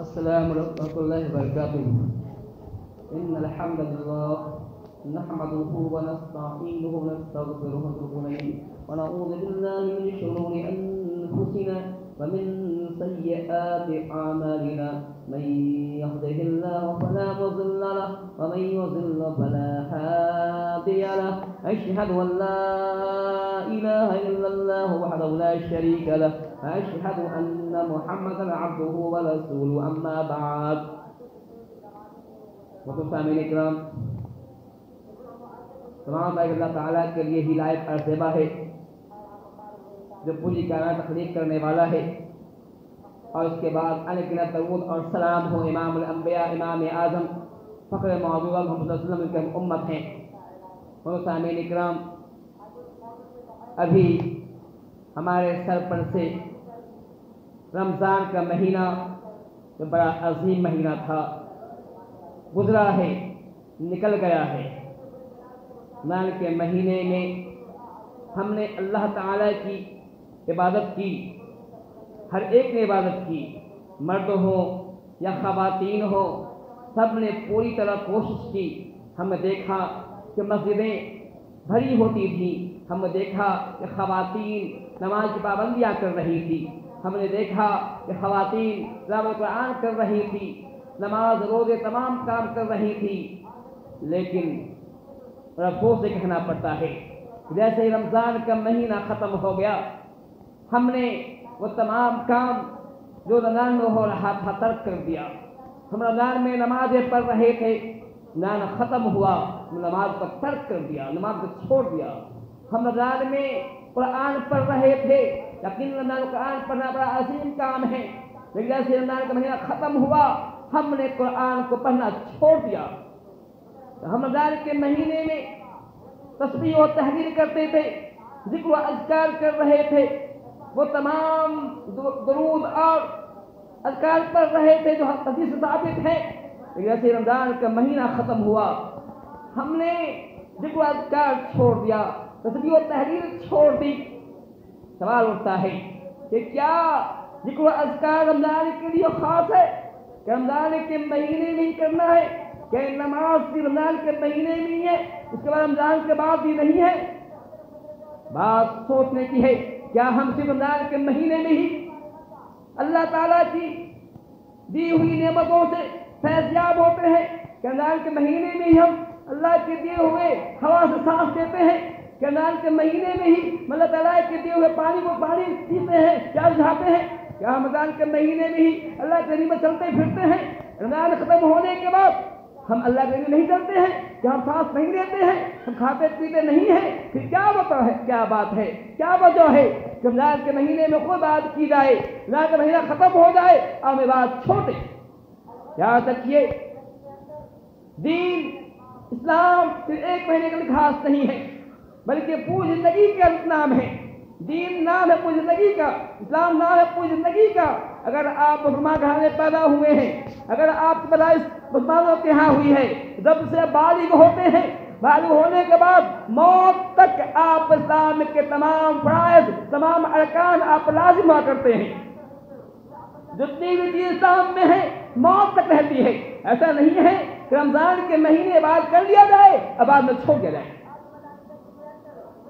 السلام عليكم ورحمة الله وبركاته. إن الحمد لله نحمده ونستعينه ونستغفره ونعوذ بالله من شرور أنفسنا ومن سيئات أعمالنا من يهده الله فلا مضل له ومن يضل فلا هادي له. أشهد أن لا إله إلا الله وحده لا شريك له. وأشهد أن محمدا عبده ورسوله. أما بعد. بھائی اللہ تعالیٰ کے لیے ہدایت اور زیبہ ہے جو پوری کائنات تخلیق کرنے والا ہے۔ اور اس کے بعد علیہ درود اور سلام ہو امام الانبیاء، امام اعظم، فخر معبوبہ محمد صلی اللہ علیہ وسلم کے ہم امت ہیں۔ وقفامین اکرام، ابھی ہمارے سر پر سے رمضان کا مہینہ جو بڑا عظیم مہینہ تھا، گزرا ہے، نکل گیا ہے۔ رمضان کے مہینے میں ہم نے اللہ تعالیٰ کی عبادت کی، ہر ایک نے عبادت کی مرد ہو یا خواتین ہو، سب نے پوری طرح کوشش کی۔ ہم نے دیکھا کہ مسجدیں بھری ہوتی تھیں۔ ہم نے دیکھا کہ خواتین نماز کی پابندیاں کر رہی تھی۔ ہم نے دیکھا کہ خواتین رب قرآن کر رہی تھی نماز روزے تمام کام کر رہی تھی لیکن افسوس سے کہنا پڑتا ہے جیسے رمضان کا مہینہ ختم ہو گیا ہم نے وہ تمام کام جو رمضان میں ہو رہا تھا ترک کر دیا۔ ہم رمضان میں نمازیں پڑھ رہے تھے رمضان ختم ہوا نماز کو ترک کر دیا، نماز کو چھوڑ دیا۔ ہم رمضان میں قرآن پڑھ رہے تھے، یقین رمضان قرآن پڑھنا بڑا عظیم کام ہے۔ لیکن جیسے رمضان کا مہینہ ختم ہوا، ہم نے قرآن کو پڑھنا چھوڑ دیا۔ ہم رمضان کے مہینے میں تصویر و تحریر کرتے تھے، ذکر و اذکار کر رہے تھے۔ وہ تمام درود اور اذکار پڑھ رہے تھے جو حدیث ثابت ہے جیسے رمضان کا مہینہ ختم ہوا۔ ہم نے ذکر اذکار چھوڑ دیا تصویر و تحریر چھوڑ دی۔ سوال اٹھتا ہے کہ کیا ذکر و اذکار رمضان کے لیے خاص ہے؟ کہ رمضان کے مہینے میں ہی کرنا ہے؟ کہ نماز بھی رمضان کے مہینے میں ہی ہے، اس کے بعد رمضان کے بعد بھی نہیں ہے؟ بات سوچنے کی ہے۔ کیا ہم صرف رمضان کے مہینے میں ہی اللہ تعالیٰ کی دی ہوئی نعمتوں سے فیضیاب ہوتے ہیں کہ رمضان کے مہینے میں ہی ہم اللہ کے دیے ہوئے ہوا سے سانس دیتے ہیں کہ رمضان کے مہینے میں ہی اللہ تعالیٰ کے دیے ہوئے پانی کو پانی پیتے ہیں، کیا جھاتے ہیں؟ کیا رمضان کے مہینے میں ہی اللہ کے میں چلتے پھرتے ہیں؟ رمضان ختم ہونے کے بعد ہم اللہ کے لیے نہیں چلتے ہیں، کہ ہم سانس نہیں لیتے ہیں، ہم کھاتے پیتے نہیں ہیں۔ پھر کیا بتا ہے، کیا بات ہے، کیا وجہ ہے؟ کہ رمضان کے مہینے میں کوئی بات کی جائے رمضان کا مہینہ ختم ہو جائے، اور ہمیں بات چھوٹے یاد رکھیے دین، اسلام صرف ایک مہینے کا لکھاس نہیں ہے، بلکہ پوری زندگی کا نام ہے۔ دین نام ہے پوری زندگی کا، اسلام نام ہے پوری زندگی کا۔ اگر آپ مسلمان گھرانے پیدا ہوئے ہیں، اگر آپ کی پیدائش مسلمانوں کے یہاں ہوئی ہے۔ جب سے بالغ ہوتے ہیں، بالغ ہونے کے بعد موت تک آپ اسلام کے تمام فرائض، تمام ارکان آپ لازم کرتے ہیں۔ جتنی بھی چیز اسلام میں ہے موت تک رہتی ہے۔ ایسا نہیں ہے کہ رمضان کے مہینے بعد کر لیا جائے اور بعد میں چھوڑ دیا جائے۔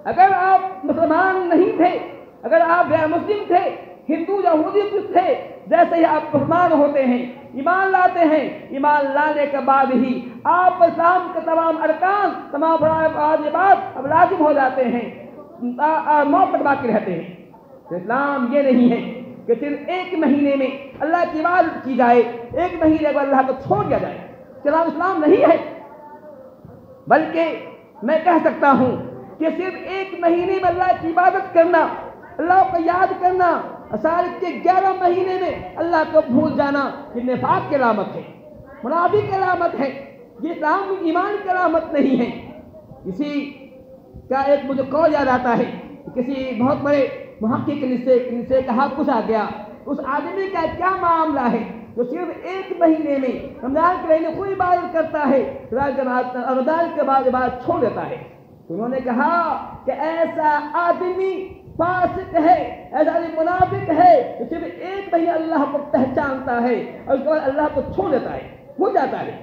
اگر آپ مسلمان نہیں تھے، اگر آپ غیر مسلم تھے ہندو یا تھے، جیسے ہی آپ مسلمان ہوتے ہیں، ایمان لاتے ہیں، ایمان لانے کے بعد ہی آپ اسلام کے تمام ارکان، تمام واجبات اب لازم ہو جاتے ہیں موت تک باقی رہتے ہیں۔ اسلام یہ نہیں ہے کہ صرف ایک مہینے میں اللہ کی عبادت کی جائے، ایک مہینے کو اللہ کو چھوڑ دیا جائے۔ چلا اسلام نہیں ہے۔ بلکہ میں کہہ سکتا ہوں کہ صرف ایک مہینے میں اللہ کی عبادت کرنا، اللہ کو یاد کرنا سال کے گیارہ مہینے میں اللہ کو بھول جانا یہ نفاق کی علامت ہے، منافی کی علامت ہے، یہ اسلام ایمان کی علامت نہیں ہے۔ کسی کا ایک مجھے قول یاد آتا ہے کسی بہت بڑے محقق سے سے کہا، پوچھا گیا، اس آدمی کا کیا معاملہ ہے جو صرف ایک مہینے میں رمضان کے مہینے کوئی عبادت کرتا ہے رمضان کے بعد عبادت چھوڑ دیتا ہے؟ انہوں نے کہا کہ ایسا آدمی فاسق ہے ایسا منافق ہے، تو صرف ایک مہینہ اللہ کو پہچانتا ہے اور اس کے بعد اللہ کو چھوڑ دیتا ہے ہو جاتا ہے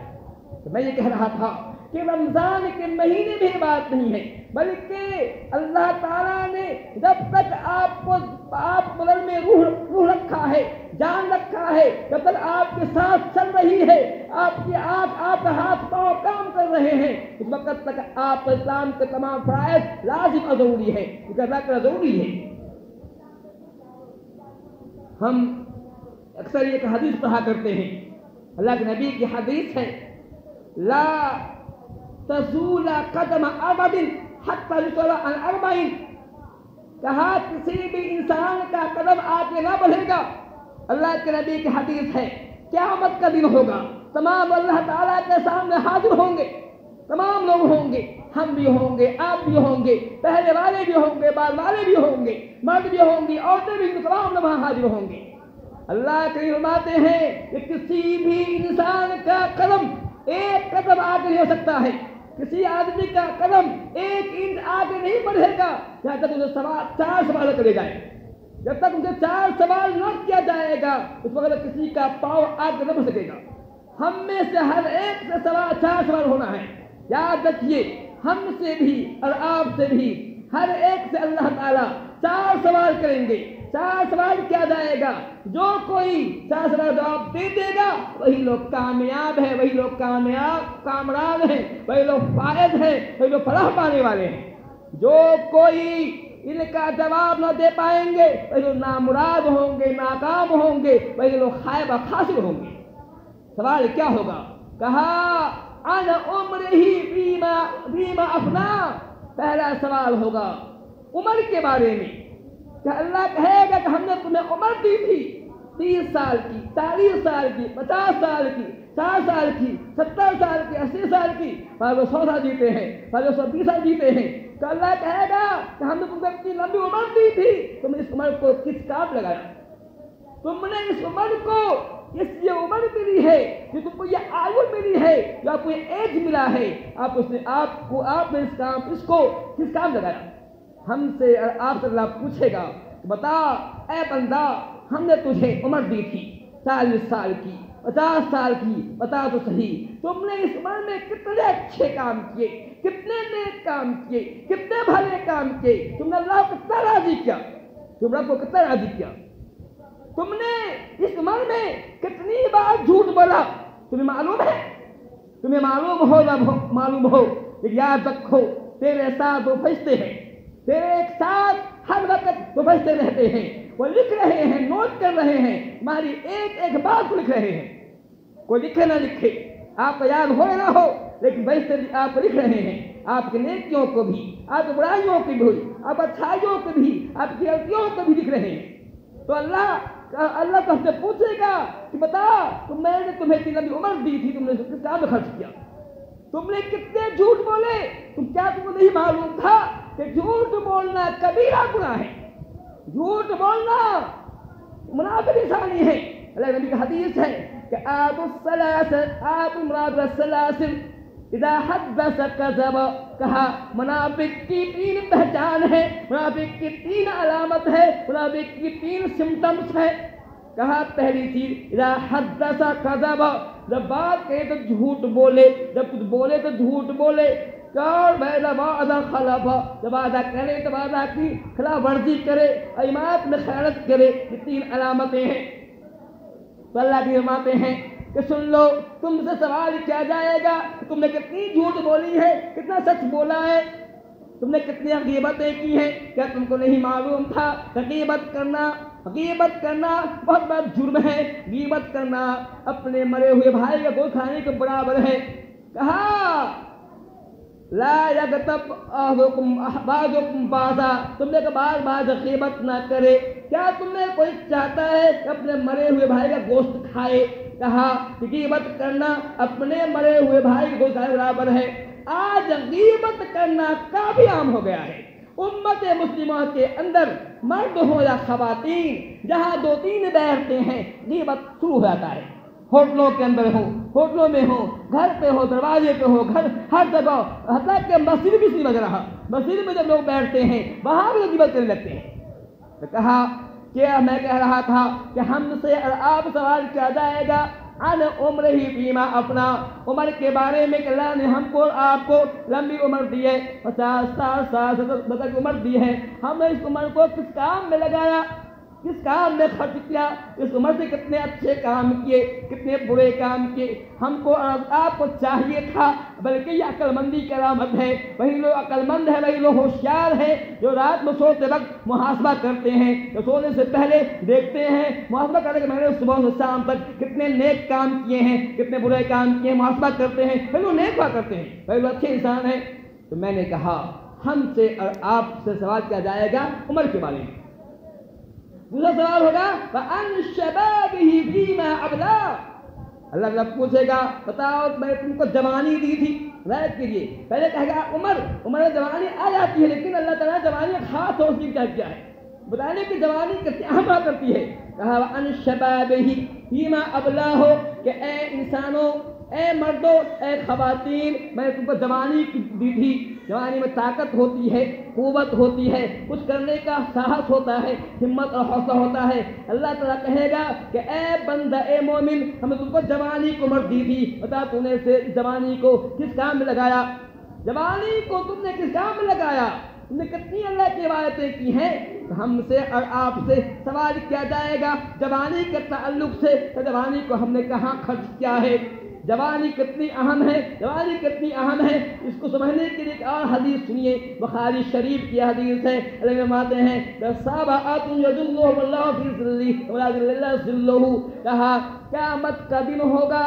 تو میں یہ کہہ رہا تھا کہ رمضان کے مہینے بھی بات نہیں ہے بلکہ اللہ تعالیٰ نے جب تک آپ کو آپ بدل میں روح روح رکھا ہے جان رکھا ہے جب تک آپ کے ساتھ چل رہی ہے آپ کی آنکھ آپ کا ہاتھ پاؤں کام کر رہے ہیں اس وقت تک آپ اسلام کے تمام فرائض لازم اور ضروری ہے کیونکہ ضروری ہے ہم اکثر ایک حدیث پڑھا کرتے ہیں اللہ کے نبی کی حدیث ہے لا تزول قدم عبد حتى يطلع عن اربعین کہا کسی بھی انسان کا قدم آگے نہ بڑھے گا. اللہ کے نبی کی حدیث ہے، قیامت کا دن ہوگا. تمام اللہ تعالیٰ کے سامنے حاضر ہوں گے. تمام لوگ ہوں گے، ہم بھی ہوں گے، آپ بھی ہوں گے، پہلے والے بھی ہوں گے، بعد والے بھی ہوں گے، مرد بھی ہوں گی عورتیں بھی تمام لوگ وہاں حاضر ہوں گے. اللہ کے فرماتے ہیں کہ کسی بھی انسان کا قدم ایک قدم آگے نہیں ہو سکتا ہے. کسی آدمی کا قدم ایک انچ آگے نہیں بڑھے گا جہاں تک اسے سوال چار سوال کرے جائے۔ جب تک اسے چار سوال نہ کیا جائے گا، اس وقت کسی کا پاؤں آگے نہ بڑھ سکے گا۔ ہم میں سے ہر ایک سے سوال چار سوال ہونا ہے۔ یاد رکھیے، ہم سے بھی اور آپ سے بھی ہر ایک سے اللہ تعالیٰ چار سوال کریں گے۔ چار سوال کیا جائے گا؟ جو کوئی چار سوال جواب دے دے گا، وہی لوگ کامیاب ہے وہی لوگ کامیاب، کامران ہیں، وہی لوگ فائد ہیں، وہی لوگ فلاح پانے والے ہیں۔ جو کوئی ان کا جواب نہ دے پائیں گے، وہی لوگ نامراد ہوں گے، ناکام ہوں گے، وہی لوگ خائب خاصر ہوں گے۔ سوال کیا ہوگا؟ کہا ان عمر ہی بیما بیما اپنا پہلا سوال ہوگا، عمر کے بارے میں۔ کہ اللہ کہے گا کہ ہم نے تمہیں عمر دی تھی، تیس سال کی، چالیس سال کی، پچاس سال کی، ساٹھ سال کی، ستر سال کی، اسی سال کی پہلے سو سال جیتے ہیں پہلے سو بیس سال جیتے ہیں۔ تو اللہ کہے گا کہ ہم نے تمہیں اتنی لمبی عمر دی تھی، تم اس عمر کو کس کام لگایا؟ تم نے اس عمر کو، اس یہ عمر ملی ہے جو تم کو یہ آیو ملی ہے، جو آپ کو یہ ایج ملا ہے۔ آپ اس نے، آپ کو، آپ نے اس کام، اس کو کس کام لگایا؟ ہم سے آپ سے اللہ پوچھے گا بتا، اے بندہ، ہم نے تجھے عمر دی تھی، چالیس سال کی، پچاس سال کی، بتا تو صحیح، تم نے اس عمر میں کتنے اچھے کام کیے، کتنے نیک کام کیے، کتنے بھلے کام کیے، تم نے اللہ کو کتنا راضی کیا؟ تم رب کو کتنا راضی کیا؟ تم نے اس عمر میں کتنی بار جھوٹ بولا؟ تمہیں معلوم ہے؟ تمہیں معلوم ہو نہ معلوم ہو یاد رکھو، تیرے ساتھ وہ پھنستے ہیں۔ تیرے ایک ساتھ ہر وقت وہ رہتے ہیں، وہ لکھ رہے ہیں، نوٹ کر رہے ہیں، ہماری ایک ایک بات کو لکھ رہے ہیں۔ کوئی لکھے نہ لکھے، آپ کو یاد ہو نہ ہو، لیکن بچتے جی آپ لکھ رہے ہیں۔ آپ کی نیکیوں کو بھی، آپ کی برائیوں کی بھی، آپ اچھائیوں کو بھی، آپ کی غلطیوں کو بھی لکھ رہے ہیں۔ تو اللہ اللہ تو ہم سے پوچھے گا کہ بتا، تو میں نے تمہیں اتنی لمبی عمر دی تھی، تم نے کس کام خرچ کیا؟ تم نے کتنے جھوٹ بولے، تم کیا تم کو نہیں معلوم تھا؟ کہ جھوٹ بولنا کبیرہ گناہ ہے۔ جھوٹ بولنا منافق انسانی ہے۔ اللہ نبی کا حدیث ہے کہ آب السلاسل، آب مراد السلاسل اذا حدث کذب، کہا منافق کی تین پہچان ہے۔ منافق کی تین علامت ہے۔ منافق کی تین سمٹمز ہے۔ کہا پہلی چیز، اذا حدث کذب۔ جب بات کہے تو جھوٹ بولے، جب کچھ بولے تو جھوٹ بولے۔ کار بیدا وعدہ خلافہ جب وعدہ کرے تو وعدہ کی خلاف ورزی کرے، ایمات میں خیانت کرے، یہ تین علامتیں ہیں۔ تو اللہ کی فرماتے ہیں کہ سن لو، تم سے سوال کیا جائے گا تم نے کتنی جھوٹ بولی ہے، کتنا سچ بولا ہے؟ تم نے کتنی غیبتیں کی ہیں؟ کیا تم کو نہیں معلوم تھا؟ غیبت کرنا غیبت کرنا بہت بڑا جرم ہے۔ غیبت کرنا اپنے مرے ہوئے بھائی کا گول کھانے کے برابر ہے۔ کہا لا یغتب احدکم بعضکم بعضا. تم نے کہ بعض بعض غیبت نہ کرے. کیا تم نے کوئی چاہتا ہے کہ اپنے مرے ہوئے بھائی کا گوشت کھائے؟ کہا، غیبت کرنا اپنے مرے ہوئے بھائی کا گوشت برابر ہے۔ آج غیبت کرنا کافی عام ہو گیا ہے۔ امت مسلمہ کے اندر مرد ہو یا خواتین، جہاں دو تین بیٹھتے ہیں، غیبت شروع ہو جاتا ہے۔ ہوٹلوں کے اندر ہو، ہوٹلوں میں ہو، گھر پہ ہو، دروازے پہ ہو، گھر، ہر جگہ حتیٰ کہ مسجد بھی نہیں بج رہا۔ مسجد میں جب لوگ بیٹھتے ہیں، وہاں بھی غیبت کرنے لگتے ہیں۔ تو کہا کہ میں کہہ رہا تھا کہ ہم سے آپ سوال کیا جائے گا؟ ان عمر ہی بیما اپنا۔ عمر کے بارے میں کہ اللہ نے ہم کو، آپ کو لمبی عمر دی ہے، پچاس سال سال تک عمر دی ہے۔ ہم نے اس عمر کو کس کام میں لگایا؟ کس کام میں خرچ کیا، اس عمر سے کتنے اچھے کام کیے، کتنے برے کام کیے۔ ہم کو آپ کو چاہیے تھا، بلکہ یہ عقل مندی کی ہے۔ وہی لوگ عقل مند ہے وہی لوگ ہوشیار ہے جو رات میں سوتے وقت محاسبہ کرتے ہیں، جو سونے سے پہلے دیکھتے ہیں۔ محاسبہ کرنے کے میں نے صبح سے شام تک کتنے نیک کام کیے ہیں، کتنے برے کام کیے ہیں محاسبہ کرتے ہیں۔ وہی لوگ نیک ہوا کرتے ہیں، وہی لوگ اچھے انسان ہیں۔ تو میں نے کہا، ہم سے اور آپ سے سوال کیا جائے گا عمر کے بارے میں۔ دوسرا سوال ہوگا؟ فَأَنْ شَبَابِهِ فِيمَا أَبْلَا اللہ اللہ پوچھے گا، بتاؤ، میں تم کو جوانی دی تھی رائت کیجیے پہلے کہے گا، عمر عمر جوانی آ جاتی ہے، لیکن اللہ تعالیٰ جوانی خاص طور سے کیا کیا ہے؟ بتانے کی جوانی کتنی اہم کرتی ہے۔ کہا ان شبابہی فیما ابلا ہو کہ اے انسانوں، اے مردوں، اے خواتین، میں تم کو جوانی دی تھی۔ جوانی میں طاقت ہوتی ہے، قوت ہوتی ہے، کچھ کرنے کا ساہس ہوتا ہے، ہمت اور حوصلہ ہوتا ہے۔ اللہ تعالیٰ کہے گا کہ، اے بندہ، اے مومن، ہم نے تم کو جوانی کو مر دی تھی۔ بتا تو نے سے جوانی کو کس کام میں لگایا؟ جوانی کو تم نے کس کام میں لگایا؟ تم نے کتنی اللہ کی روایتیں کی ہیں؟ ہم سے اور آپ سے سوال کیا جائے گا؟ جوانی کے تعلق سے جوانی کو ہم نے کہاں خرچ کیا ہے؟ جوانی کتنی اہم ہے، جوانی کتنی اہم ہے، اس کو سمجھنے کے لیے ایک اور حدیث سنیے، بخاری شریف کی حدیث ہے علیہ ماتے ہیں کہا، قیامت کا دن ہوگا،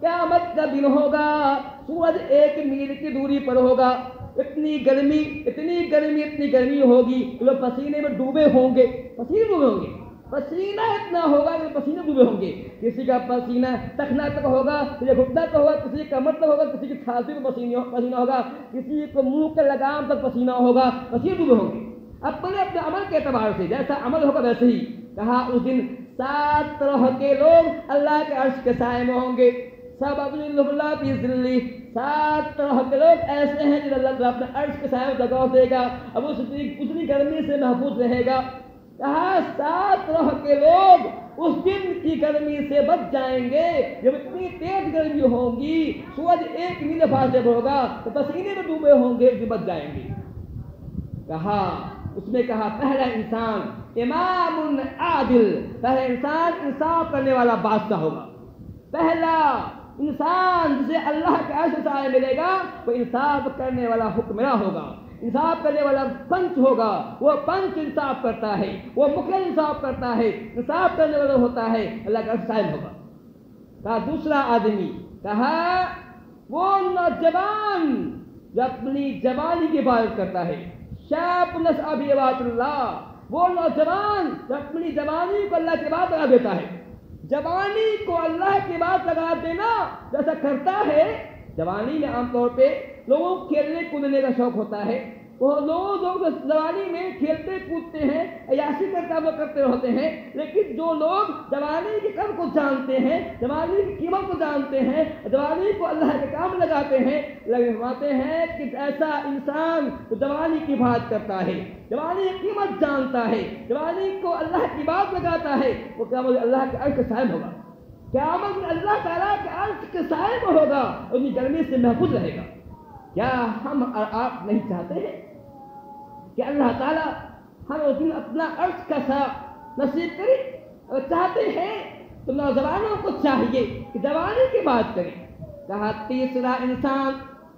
قیامت کا دن ہوگا، سورج ایک میل کی دوری پر ہوگا، اتنی گرمی اتنی گرمی اتنی گرمی ہوگی لوگ پسینے میں ڈوبے ہوں گے، پسینے ڈوبے ہوں گے۔ پسینہ اتنا ہوگا کہ پسینے ڈوبے ہوں گے۔ کسی کا پسینہ تکنا تک ہوگا، کسی گھٹنا تک ہوگا، کسی کا کمر تک ہوگا، کسی کی کھانسی کو پسینہ ہوگا، کسی کو منہ کے لگام تک پسینہ ہوگا۔ پسینے ڈوبے ہوں گے۔ اپنے اپنے عمل کے اعتبار سے جیسا عمل ہوگا ویسے ہی۔ کہا اس دن سات طرح کے لوگ اللہ کے عرش کے سائے میں ہوں گے۔ سب اللہ کی ذلی۔ سات طرح کے لوگ ایسے ہیں جن اللہ تعالیٰ اپنے عرش کے سائے میں دگاؤ دے گا۔ اب اس اتنی گرمی سے محفوظ رہے گا۔ کہا سات رہ کے لوگ اس دن کی گرمی سے بچ جائیں گے۔ جب اتنی تیز گرمی ہوگی، سورج ایک میل فاصلے ہوگا تو پسینے میں ڈوبے ہوں گے جو بچ جائیں گے۔ کہا، اس نے کہا، پہلا انسان امام عادل، پہلا انسان انصاف کرنے والا بادشاہ ہوگا۔ پہلا انسان جسے اللہ کے عرش سائے ملے گا، وہ انصاف کرنے والا حکمراں ہوگا۔ انصاف کرنے والا پنچ ہوگا، وہ پنچ انصاف کرتا ہے، وہ مکل انصاف کرتا ہے، انصاف کرنے والا ہوتا ہے، اللہ کا سائل ہوگا۔ کہا دوسرا آدمی، کہا وہ نوجوان جو اپنی جوانی کی عبادت کرتا ہے، شاپ نس ابھی اللہ، وہ نوجوان جو اپنی جوانی کو اللہ کے بعد لگا دیتا ہے۔ جوانی کو اللہ کی بات لگا دینا جیسا کرتا ہے، جوانی میں عام طور پہ لوگوں کو کھیلنے کودنے کا شوق ہوتا ہے۔ وہ لوگ لوگ جوانی میں کھیلتے کودتے ہیں، عیاشی کرتا وہ کرتے رہتے ہیں، لیکن جو لوگ جوانی کی قدر کو جانتے ہیں جوانی کی قیمت کو جانتے ہیں جوانی کو اللہ کے کام لگاتے ہیں لگواتے ہیں کہ ایسا انسان جوانی کی بات کرتا ہے جوانی کی قیمت جانتا ہے جوانی کو اللہ کی بات لگاتا ہے، وہ کیا بولے اللہ کے عرش صاحب ہوگا۔ قیامت میں اللہ تعالیٰ کے عرش کے صاحب ہوگا اپنی گرمی سے محفوظ رہے گا۔ کیا ہم اور آپ نہیں چاہتے ہیں کہ اللہ تعالیٰ ہم اس دن اپنا عرض کا سا نصیب کرے اور چاہتے ہیں تو نوجوانوں کو چاہیے کہ جوانی کی بات کریں۔ کہا تیسرا انسان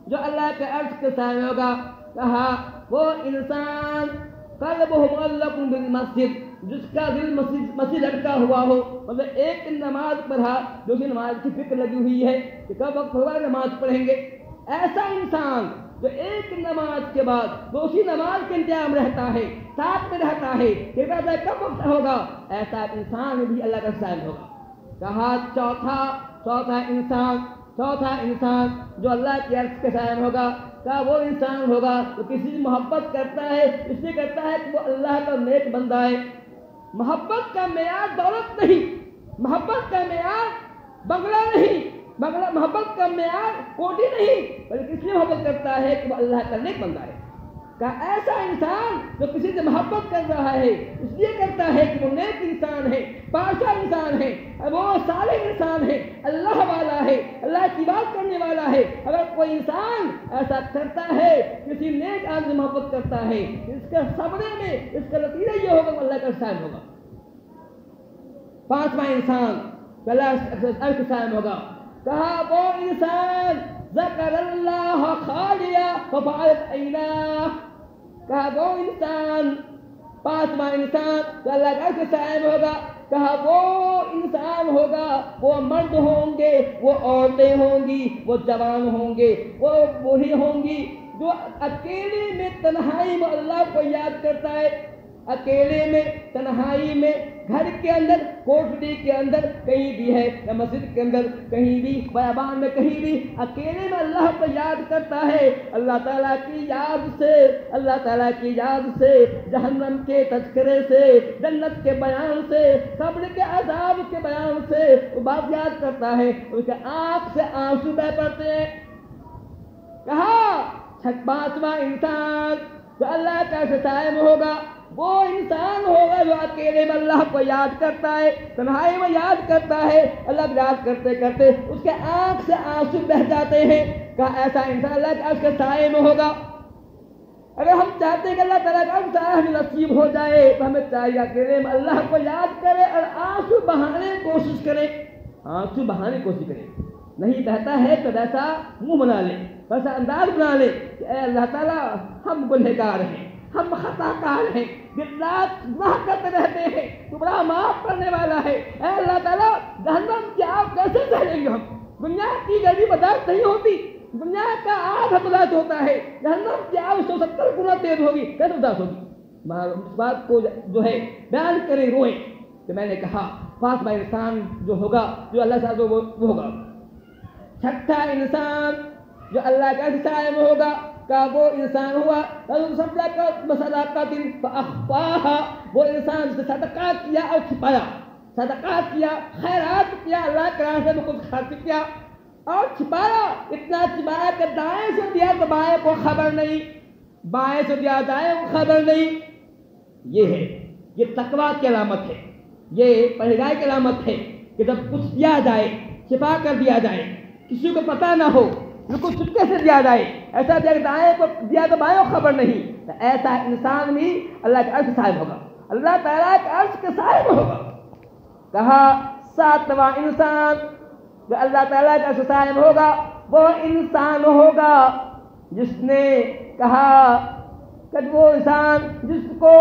جو اللہ کے عرض کے سائے ہوگا، کہا وہ انسان قلب معلق بالمسجد، جس کا دل مسجد مسجد لٹکا ہوا ہو۔ مطلب ایک نماز پڑھا جو کہ نماز کی فکر لگی ہوئی ہے کہ کب وقت ہوگا نماز پڑھیں گے۔ ایسا انسان جو ایک نماز کے بعد وہ اسی نماز کے انتظام رہتا ہے، ساتھ میں رہتا ہے، کہ کہتا کب وقت ہوگا؟ ایسا انسان بھی اللہ کا سائل ہوگا۔ کہا، چوتھا چوتھا انسان چوتھا انسان جو اللہ کے عرض کے سائل ہوگا، کہا، وہ انسان ہوگا جو کسی محبت کرتا ہے، اس لیے کرتا ہے کہ وہ اللہ کا نیک بندہ ہے۔ محبت کا معیار دولت نہیں، محبت کا معیار بنگلہ نہیں۔ مگر محبت کا معیار کوٹی نہیں، بلکہ اس لیے محبت کرتا ہے کہ وہ اللہ کا نیک بندہ ہے۔ کہا ایسا انسان جو کسی سے محبت کر رہا ہے، اس لیے کرتا ہے کہ وہ نیک انسان ہے، پاشا انسان ہے، وہ صالح انسان ہے، اللہ والا ہے، اللہ کی بات کرنے والا ہے۔ اگر کوئی انسان ایسا کرتا ہے، کسی نیک آدمی سے محبت کرتا ہے، اس کے سبرے میں، اس کا نتیجہ یہ ہوگا کہ اللہ کا سائن ہوگا۔ پانچواں انسان اللہ سائن ہوگا۔ کہا وہ انسان ذکر اللہ خالیا ففعلت عیناہ کہا وہ انسان پانچواں انسان جو اللہ کا عرش ہوگا کہا وہ انسان ہوگا، وہ مرد ہوں گے، وہ عورتیں ہوں گی، وہ جوان ہوں گے، وہ بوڑھی ہوں گی، جو اکیلے میں تنہائی میں اللہ کو یاد کرتا ہے اکیلے میں، تنہائی میں، گھر کے اندر کوٹڑی کے اندر، کہیں بھی ہے یا مسجد کے اندر، کہیں بھی، بیابان میں کہیں بھی، اکیلے میں اللہ کو یاد کرتا ہے۔ اللہ تعالیٰ کی یاد سے، اللہ تعالیٰ کی یاد سے، جہنم کے تذکرے سے، جنت کے بیان سے قبر کے عذاب کے بیان سے وہ بات یاد کرتا ہے۔ اس کے آنکھ سے آنسو بہ پڑتے ہیں۔ کہا پانچواں انسان، جو اللہ کا ستائم ہوگا۔ وہ انسان ہوگا جو اکیلے میں اللہ کو یاد کرتا ہے، تنہائی میں یاد کرتا ہے، اللہ کو یاد کرتے کرتے اس کے آنکھ سے آنسو بہ جاتے ہیں۔ کہا، ایسا انسان اللہ کے اس کے سائے میں ہوگا۔ اگر ہم چاہتے ہیں کہ اللہ تعالیٰ کا سایہ ہمیں نصیب ہو جائے، تو ہمیں چاہیے اکیلے میں اللہ کو یاد کرے اور آنسو بہانے کی کوشش کرے۔ آنسو بہانے کی کوشش کرے۔ نہیں بہتا ہے تو ویسا منہ بنا لے، ویسا انداز بنا لے کہ اے اللہ تعالیٰ، ہم گنہگار ہیں۔ ہم خطا کار ہیں؟ دن رات گناہ کرتے رہتے ہیں۔ تو بڑا معاف کرنے والا ہے۔ اے اللہ تعالیٰ، جہنم کی آپ کیسے سہلیں گے ہم؟ دنیا کی گرمی برداشت نہیں ہوتی۔ دنیا کا آدھا برداشت ہوتا ہے۔ جہنم کی آپ سو ستر گنا تیز ہوگی۔ کیسے برداشت ہوگی؟ اس بات کو جو ہے، بیان کریں روئیں۔ کہ میں نے کہا پاس بھائی انسان جو ہوگا، جو اللہ صاحب وہ ہوگا۔ چھٹا انسان جو اللہ کا حساب ہوگا۔ کا وہ انسان ہوا سمجھا کا مسئلہ کا دن وہ انسان جس صدقہ کیا اور چھپایا صدقہ کیا خیرات کیا اللہ کے راستے میں کچھ خرچ کیا اور چھپایا اتنا چھپایا کہ دائیں سے دیا تو بائیں کو خبر نہیں بائیں سے دیا دائیں کو خبر نہیں یہ ہے یہ تقوا کی علامت ہے یہ پہگائی کی علامت ہے کہ جب کچھ دیا جائے چھپا کر دیا جائے کسی کو پتہ نہ ہو بالکل چپکے سے دیا جائے ایسا دیا کہ دائیں کو دیا تو بائیں خبر نہیں۔ تو ایسا انسان بھی اللہ کے عرش صاحب ہوگا۔ اللہ تعالیٰ کے عرش کے صاحب ہوگا۔ کہا، ساتواں انسان جو اللہ تعالیٰ کا عرش صاحب ہوگا، وہ انسان ہوگا۔ جس نے کہا کہ وہ انسان جس کو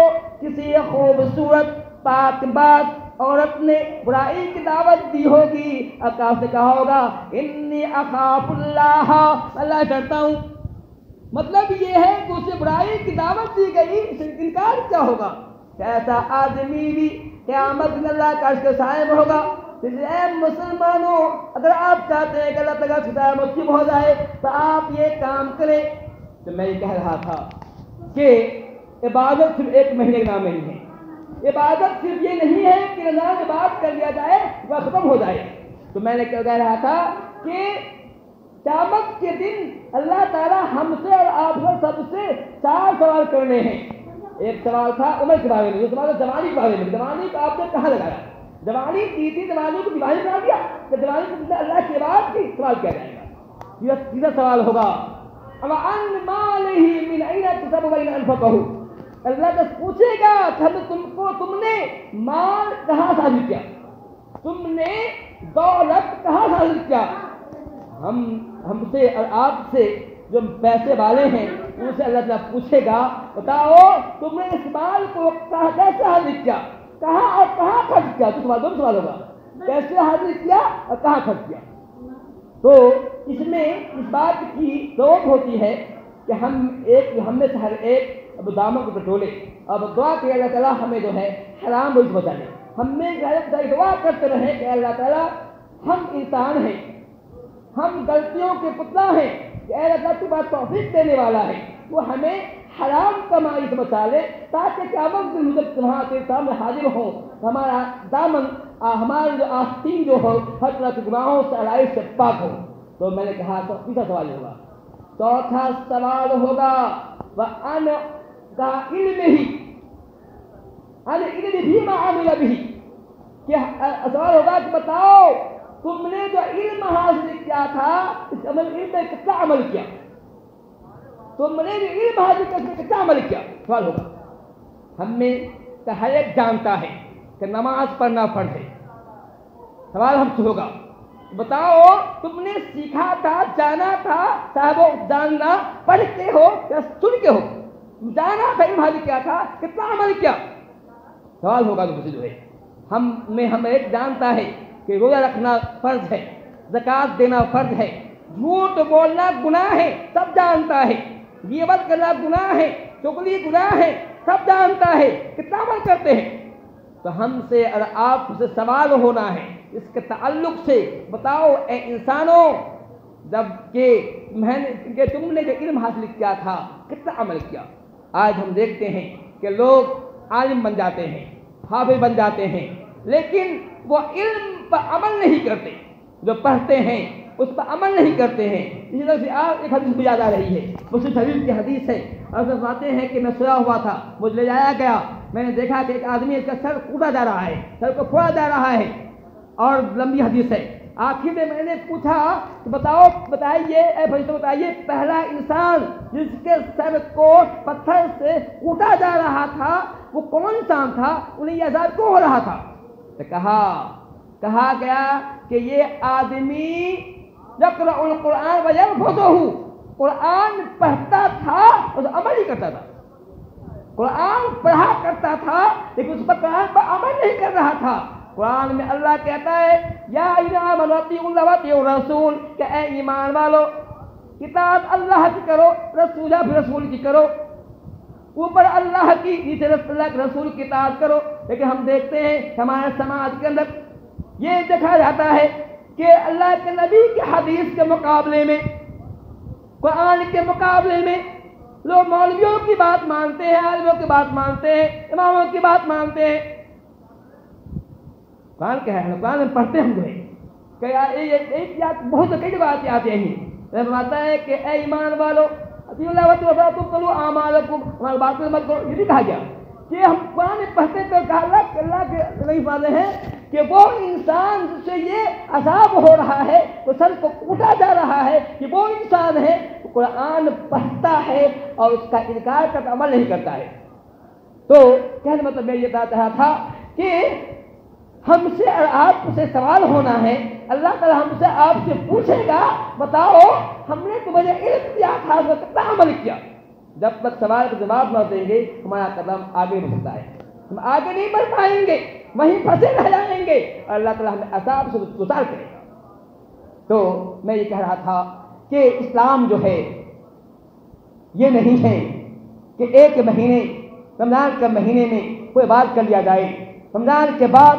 کسی خوبصورت پاک بات عورت نے برائی کی دعوت دی ہوگی۔ آکاش نے کہا ہوگا، انی اخاف اللہ. اللہ ڈرتا ہوں۔ مطلب یہ ہے کہ اسے برائی کی دعوت دی گئی، اسے انکار کیا ہوگا؟ ایسا آدمی بھی قیامت میں اللہ کا عشق صاحب ہوگا۔ اے مسلمانوں، اگر آپ چاہتے ہیں کہ اللہ تعالیٰ خدا مسلم ہو جائے، تو آپ یہ کام کریں۔ تو میں یہ کہہ رہا تھا کہ عبادت صرف ایک مہینے کا نام نہیں ہے۔ عبادت صرف یہ نہیں ہے کہ رضا میں بات کر لیا جائے، وہ ختم ہو جائے۔ تو میں نے کہہ رہا تھا کہ قیامت کے دن اللہ تعالیٰ ہم سے اور آپ سے سب سے چار سوال کرنے ہیں۔ ایک سوال تھا عمر کے بارے میں سوال جوانی کے بارے میں۔ جوانی کو آپ نے کہاں لگایا؟ جوانی کی تھی، جوانی کو دیوانی بنا دیا۔ کہ جوانی کو اللہ کے بعد کی سوال کیا جائے گا۔ یہ تیسرا سوال ہوگا۔ اب ان مال ہی من این سب بین انفقہو۔ اللہ تو پوچھے گا کہ ہم تم کو تم نے مال کہاں سے حاصل کیا؟ تم نے دولت کہاں سے حاصل کیا؟ ہم ہم سے اور آپ سے جو پیسے والے ہیں، ان سے اللہ تعالیٰ پوچھے گا، بتاؤ تم نے اس مال کو کیسے حاصل کیا؟ کہاں اور کہاں خرچ کیا؟ تو سوال دو سوال ہوگا۔ کیسے حاصل کیا اور کہاں خرچ کیا؟ تو اس میں اس بات کی ضرورت ہوتی ہے کہ ہم ایک ہم میں سے ہر ایک اب داموں کو پٹولے اب دعا کہ اللہ تعالیٰ ہمیں جو ہے حرام روز بچا لے ہم میں دعا کرتے رہے کہ اللہ تعالیٰ ہم انسان ہیں۔ ہم غلطیوں کے پتلا ہیں کہ اے اللہ تو بات توفیق دینے والا ہے۔ وہ ہمیں حرام کمائی سے بچا لے تاکہ قیامت دن مجھے تمہارا کے سامنے حاضر ہو۔ ہمارا دامن ہمارا جو آستین جو ہو، ہر طرح کے گناہوں سے علائش سے پاک ہو۔ تو میں نے کہا، تو تیسرا سوال ہوگا۔ چوتھا سوال ہوگا وعن کا علم ہی عن علم بھی ما عمل بھی کہ سوال ہوگا کہ بتاؤ تم نے جو علم حاصل کیا تھا اس عمل علم میں کتنا عمل کیا تم نے جو علم حاصل کیا اس کتنا عمل کیا سوال ہوگا ہم میں کا ہر ایک جانتا ہے کہ نماز پڑھنا فرض ہے سوال ہم سے ہوگا بتاؤ تم نے سیکھا تھا جانا تھا صاحب جاننا پڑھ کے ہو یا سن کے ہو جانا تھا علم حاصل کیا تھا؟ کتنا عمل کیا؟ سوال ہوگا تو مجھے جو ہے۔ ہم میں، ہم ایک جانتا ہے کہ روزہ رکھنا فرض ہے، زکوٰۃ دینا فرض ہے۔ جھوٹ بولنا گناہ ہے، سب جانتا ہے۔ غیبت کرنا گناہ ہے، چگلی گناہ ہے، سب جانتا ہے۔ کتنا عمل کرتے ہیں؟ تو ہم سے اور آپ سے سوال ہونا ہے۔ اس کے تعلق سے بتاؤ، اے انسانوں، جبکہ میں نے کہ تم نے جو علم حاصل کیا تھا، کتنا عمل کیا؟ آج ہم دیکھتے ہیں کہ لوگ عالم بن جاتے ہیں، حافظ بن جاتے ہیں، لیکن وہ علم پر عمل نہیں کرتے۔ جو پڑھتے ہیں، اس پر عمل نہیں کرتے ہیں۔ اسی طرح سے آپ ایک حدیث بھی یاد آ رہی ہے۔ مسلم شریف کی حدیث ہے۔ اور فرماتے ہیں کہ میں سویا ہوا تھا، مجھے لے جایا گیا۔ میں نے دیکھا کہ ایک آدمی اس کا سر کودا جا رہا ہے، سر کو پھوڑا جا رہا ہے۔ اور لمبی حدیث ہے۔ آخر میں میں نے پوچھا کہ بتاؤ، بتائیے، اے بھائی تو بتائیے، پہلا انسان جس کے سر کو پتھر سے کوٹا جا رہا تھا، وہ کون انسان تھا؟ انہیں یہ عذاب کیوں ہو رہا تھا؟ تو کہا کہا گیا کہ یہ آدمی یقرأ القرآن ویرفضہ قرآن پڑھتا تھا اور عمل ہی کرتا تھا۔ قرآن پڑھا کرتا تھا، لیکن اس پر قرآن پر عمل نہیں کر رہا تھا۔ قرآن میں اللہ کہتا ہے یا ایمان اللہ رسول کہ اے ایمان والو کتاب اللہ کی کرو رسول بھی رسول کی کرو اوپر اللہ کی نیچے اللہ کے رسول کی اطاعت کرو لیکن ہم دیکھتے ہیں ہمارے سماج کے اندر یہ دیکھا جاتا ہے کہ اللہ کے نبی کے حدیث کے مقابلے میں قرآن کے مقابلے میں لوگ مولویوں کی بات مانتے ہیں عالموں کی بات مانتے ہیں اماموں کی بات مانتے ہیں قرآن کیا ہے، قرآن میں پڑھتے ہم جو ہے۔ کہ ایک یاد بہت کئی بات آتے ہیں فرماتا ہے کہ اے ایمان والو اطیع اللہ و تم کرو اعمالکم۔ ہماری بات مت کرو، یہ بھی کہا گیا۔ کہ ہم قرآن پڑھتے تو کہا اللہ اللہ کے نہیں فاضے ہیں کہ وہ انسان جس سے یہ عذاب ہو رہا ہے، وہ سر کو کوٹا جا رہا ہے کہ وہ انسان ہے قرآن پڑھتا ہے اور اس کا انکار کا عمل نہیں کرتا ہے۔ تو کہنے مطلب میں یہ بتا رہا تھا کہ ہم سے اور آپ سے سوال ہونا ہے۔ اللہ تعالیٰ ہم سے آپ سے پوچھے گا، بتاؤ، ہم نے تمہیں علم دیا تھا کتنا عمل کیا؟ جب تک سوال کا جواب نہ دیں گے، ہمارا قدم آگے بڑھ سکتا ہے۔ ہم آگے نہیں بڑھ پائیں گے، وہیں پھنسے رہ جائیں گے۔ اور اللہ تعالیٰ ہمیں عذاب سے گزار کرے گا۔ تو میں یہ کہہ رہا تھا کہ اسلام جو ہے، یہ نہیں ہے کہ ایک مہینے، رمضان کے مہینے میں کوئی بات کر لیا جائے۔ رمضان کے بعد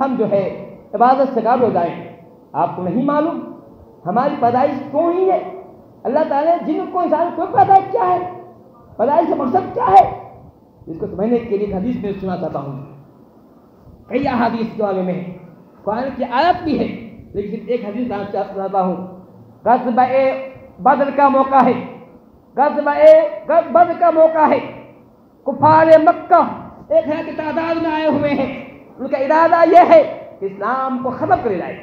ہم جو ہے عبادت سے قابل ہو جائیں۔ آپ کو نہیں معلوم، ہماری پیدائش کیوں ہی ہے؟ اللہ تعالیٰ نے جن کو انسان کو پیدا کیا ہے، پیدائش کا مقصد کیا ہے؟ اس کو سمجھنے کے لیے حدیث میں سنا چاہتا ہوں۔ کئی احادیث کے بارے میں قرآن کی آیت بھی ہے، لیکن ایک حدیث چاہتا ہوں۔ غزب بدر کا موقع ہے۔ غزب بدر کا موقع ہے۔ کفار مکہ ایک ہے کہ تعداد میں آئے ہوئے ہیں۔ ان کا ارادہ یہ ہے کہ اسلام کو ختم کر جائے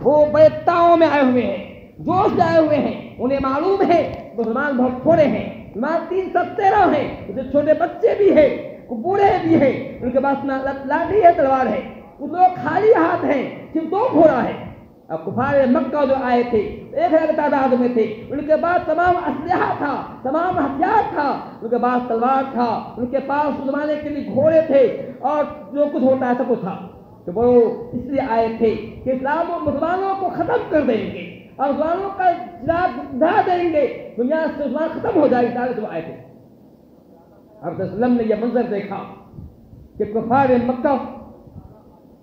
وہ بڑے تاؤں میں آئے ہوئے ہیں، جوش آئے ہوئے ہیں، انہیں معلوم ہے، مسلمان بہت تھوڑے ہیں مسلمان تین سو تیرہ ہیں، اسے چھوٹے بچے بھی ہیں بوڑھے بھی ہیں، ان کے پاس لاٹھی ہے، تلوار ہے وہ لوگ خالی ہاتھ ہیں صرف دو گھوڑا ہے۔ اب کفار مکہ جو آئے تھے، ایک ہزار تعداد میں تھے، ان کے پاس تمام اسلحہ تھا، تمام ہتھیار تھا، ان کے پاس تلوار تھا، ان کے پاس زمانے کے لیے گھوڑے تھے اور جو کچھ ہوتا ہے سب کچھ تھا۔ کہ وہ اس لیے آئے تھے کہ اسلام و مسلمانوں کو ختم کر دیں گے اور مسلمانوں کا ڈھا دیں گے۔ دنیا سے مسلمان ختم ہو جائے گی جو آئے تھے۔ اب وسلم نے یہ منظر دیکھا کہ کفار مکہ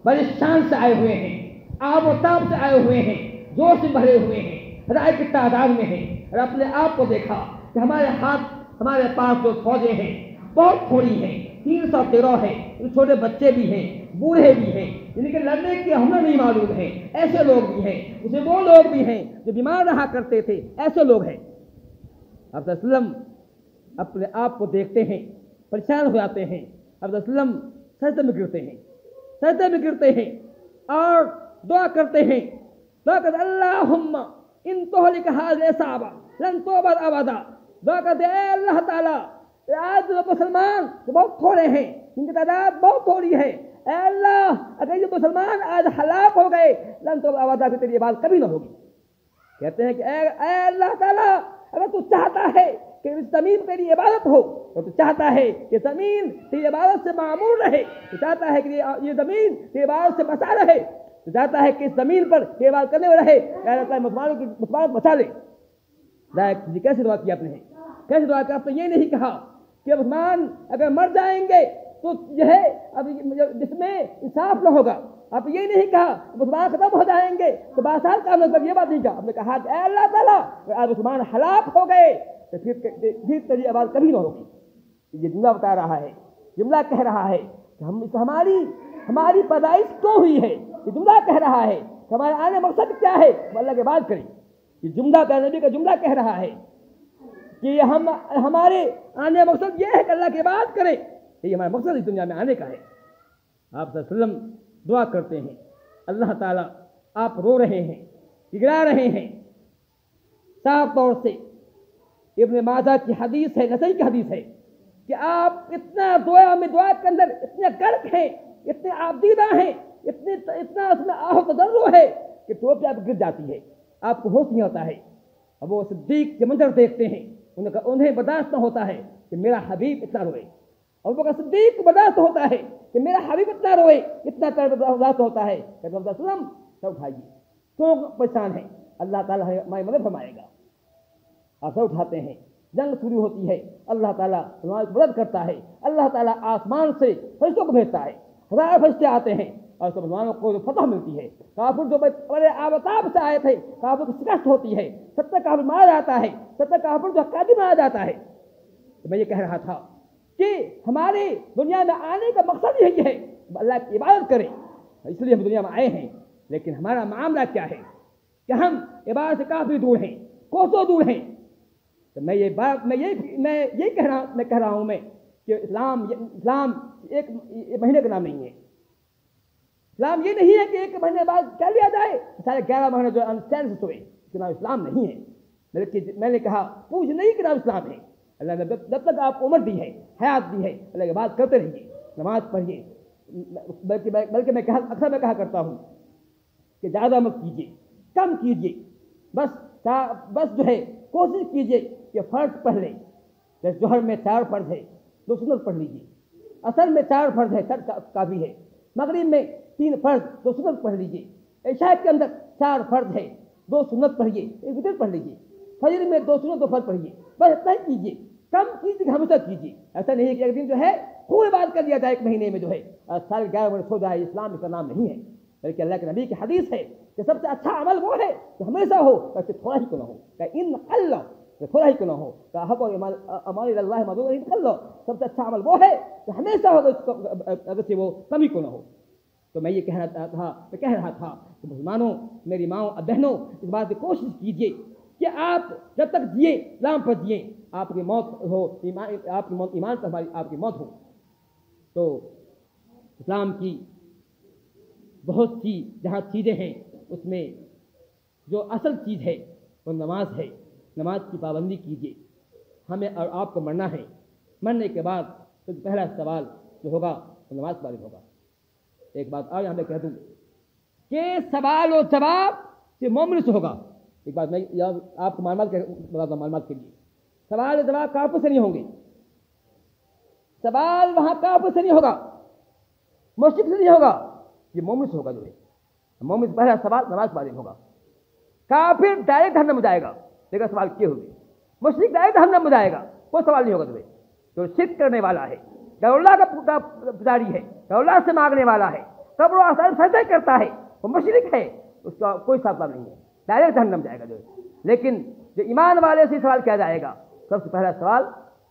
بڑے شان سے آئے ہوئے ہیں، آب و تاب سے آئے ہوئے ہیں جوش سے بھرے ہوئے ہیں، رائے کی تعداد میں ہیں۔ اور اپنے آپ کو دیکھا کہ ہمارے ہاتھ، ہمارے پاس جو فوجیں ہیں، بہت تھوڑی ہیں۔ تین سو تیرہ ہیں چھوٹے بچے بھی ہیں، بوڑھے بھی ہیں یعنی جن کے لڑنے کی ہمیں نہیں معلوم ہے ایسے لوگ بھی ہیں، اسے وہ لوگ بھی ہیں جو بیمار رہا کرتے تھے، ایسے لوگ ہیں۔ اب وسلم اپنے آپ کو دیکھتے ہیں، پریشان ہو جاتے ہیں۔ اب وسلم سجدے میں گرتے ہیں سجدے میں گرتے ہیں اور دعا کرتے ہیں۔ دعا کرتے اللہم ان تو لکھا صحابہ لن تو بد آبادا دعا کرتے اے اللہ تعالیٰ آج مسلمان جو بہت تھوڑے ہیں، ان کی تعداد بہت تھوڑی ہے۔ اے اللہ، اگر یہ مسلمان آج ہلاک ہو گئے، لن تو آبادا پھر تیری بات کبھی نہ ہوگی۔ کہتے ہیں کہ اے اے اللہ تعالیٰ، اگر تو چاہتا ہے کہ اس زمین تیری عبادت ہو، تو تو چاہتا ہے کہ زمین تیری عبادت سے معمول رہے۔ تو چاہتا ہے کہ یہ زمین تیری عبادت سے بچا رہے۔ تو چاہتا ہے کہ اس زمین پر تیری عبادت کرنے میں رہے۔ اللہ مسلمانوں کی مسلمان کو بچا لے۔ جی کیسے دعا کیا آپ نے؟ کیسے دعا کیا آپ نے؟ یہ نہیں کہا۔ کہ مسلمان اگر مر جائیں گے تو جو ہے اب جس میں انصاف نہ ہوگا۔ آپ یہ نہیں کہا مسلمان ختم ہو جائیں گے تو باسال کا مطلب یہ بات نہیں کہا۔ آپ نے کہا کہ اے اللہ تعالیٰ، اگر آج مسلمان ہلاک ہو گئے تو پھر پھر تیری آواز کبھی نہ ہوگی۔ یہ جملہ بتا رہا ہے۔ جملہ کہہ رہا ہے کہ ہم ہماری ہماری پیدائش کیوں ہوئی ہے۔ یہ جملہ کہہ رہا ہے کہ ہمارے آنے مقصد کیا ہے؟ اللہ کے بات کریں۔ یہ جملہ کا نبی کا جملہ کہہ رہا ہے۔ کہ ہم ہمارے آنے مقصد یہ ہے کہ اللہ کی بات کریں، یہ ہمارا مقصد اس دنیا میں آنے کا ہے۔ آپ صلی اللہ علیہ وسلم دعا کرتے ہیں۔ اللہ تعالیٰ آپ رو رہے ہیں گرا رہے ہیں۔ صاف طور سے ابن ماجہ کی حدیث ہے، نسائی کی حدیث ہے کہ آپ اتنا دعا میں دعا کے اندر اتنے غرق ہیں، اتنے آبدیدہ ہیں، اتنے اتنا اس میں آہ تجرو ہے کہ ٹوپی آپ گر جاتی ہے، آپ کو ہوش نہیں ہوتا ہے۔ اب وہ صدیق کے منظر دیکھتے ہیں۔ انہیں انہیں برداشت نہ ہوتا ہے کہ میرا حبیب اتنا روئے۔ اور وہ صدیق کو برداشت ہوتا ہے کہ میرا حبیب اتنا روئے، اتنا برداشت ہوتا ہے۔ کہ وسلم سب اٹھائیے۔ کیوں پریشان ہے اللہ تعالیٰ ہماری مدد فرمائے گا۔ آپ سب اٹھاتے ہیں۔ جنگ شروع ہوتی ہے۔ اللہ تعالیٰ ہماری مدد کرتا ہے۔ اللہ تعالیٰ آسمان سے فرشتوں کو بھیجتا ہے۔ ہزار فرشتے آتے ہیں۔ اور مسلمانوں کو جو فتح ملتی ہے، کافر جو بڑے آبتاب سے آئے تھے، کافر کی شکست ہوتی ہے ستر کافر مارا جاتا ہے ستر کافر جو قیدی مارا جاتا ہے۔ تو میں یہ کہہ رہا تھا کہ ہمارے دنیا میں آنے کا مقصد یہی ہے اللہ کی عبادت کریں۔ اس لیے ہم دنیا میں آئے ہیں، لیکن ہمارا معاملہ کیا ہے؟ کہ ہم عبادت سے کافی دور ہیں، کوسوں دور ہیں۔ تو میں یہ بات، میں یہ، میں یہی کہہ رہا، میں کہہ رہا ہوں میں کہ اسلام اسلام ایک مہینے کا نام نہیں ہے۔ اسلام یہ نہیں ہے کہ ایک مہینے بعد کیا لیا جائے۔ سارے گیارہ مہینے جو انسٹینس ہوئے کہ نام اسلام نہیں ہے۔ بلکہ میں نے کہا، پوچھ نہیں کہ نام اسلام ہے۔ اللہ نے جب تک آپ کو عمر دی ہے، حیات دی ہے، اللہ کے بات کرتے رہیے، نماز پڑھیے۔ بلکہ بلکہ میں کہا اکثر میں کہا کرتا ہوں کہ زیادہ مت کیجیے، کم کیجیے۔ بس بس جو ہے، کوشش کیجیے کہ فرض پڑھ لیں۔ جیسے جوہر میں چار فرض ہے دو سنت پڑھ لیجیے۔ اصل میں چار فرض ہے سر کافی ہے۔ مغرب میں تین فرض دو سنت پڑھ لیجیے عشاء کے اندر چار فرض ہے دو سنت پڑھیے ایک وطر پڑھ لیجیے فجر میں دو سنت، دو فرض پڑھیے بس اتنا ہی کیجیے کم کیجیے ہمیشہ کیجیے ایسا نہیں ہے کہ ایک دن جو ہے خوب بات کر دیا جائے ایک مہینے میں جو ہے۔ سال گیارہ مہینے سو جائے، اسلام اس کا نام نہیں ہے۔ بلکہ اللہ کے نبی کی حدیث ہے کہ سب سے اچھا عمل وہ ہے کہ ہمیشہ ہو ویسے تھوڑا ہی کیوں نہ ہو۔ کہ ان اللہ، کہ تھوڑا ہی کیوں نہ ہو۔ کہ حق اور ہمارے اللہ مدد کر لو سب سے اچھا عمل وہ ہے کہ ہمیشہ ہو اگر سے وہ کمی کیوں نہ ہو۔ تو میں یہ کہہ رہا تھا میں کہہ رہا تھا کہ مسلمانوں، میری ماؤں اور بہنوں، اس بات کی کوشش کیجیے کہ آپ جب تک جیے اسلام پر جیے، آپ کی موت ہو، ایمان آپ کی موت ایمان پر ہماری آپ کی موت ہو۔ تو اسلام کی بہت سی جہاں چیزیں ہیں، اس میں جو اصل چیز ہے، وہ نماز ہے۔ نماز کی پابندی کیجیے ہمیں اور آپ کو مرنا ہے۔ مرنے کے بعد پہلا سوال جو ہوگا، وہ نماز کے بارے ہوگا۔ ایک بات اور یہاں میں کہہ دوں کہ سوال و جواب سے مومن سے ہوگا۔ ایک بات میں آپ کو معلومات بتاتا ہوں معلومات کے لیے۔ سوال و جواب کافی سے نہیں ہوں گے۔ سوال وہاں کافی سے نہیں ہوگا۔ مشرق سے نہیں ہوگا۔ یہ مومن سے ہوگا جو ہے۔ مومن سے پہلا سوال نماز کے بارے میں ہوگا۔ کافر ڈائریکٹ ہم میں جائے گا۔ دیکھا سوال کیے ہوگی مشرق ڈائریکٹ ہم میں جائے گا۔ کوئی سوال نہیں ہوگا تمہیں جو شرک کرنے والا ہے۔ اللہ کا پجاری ہے اللہ سے مانگنے والا ہے، قبر و آسان سجدہ کرتا ہے، وہ مشرق ہے، اس کا کوئی سابقہ نہیں ہے، ڈائریکٹ جہنم جائے گا جو لیکن جو ایمان والے سے سوال کیا جائے گا، سب سے پہلا سوال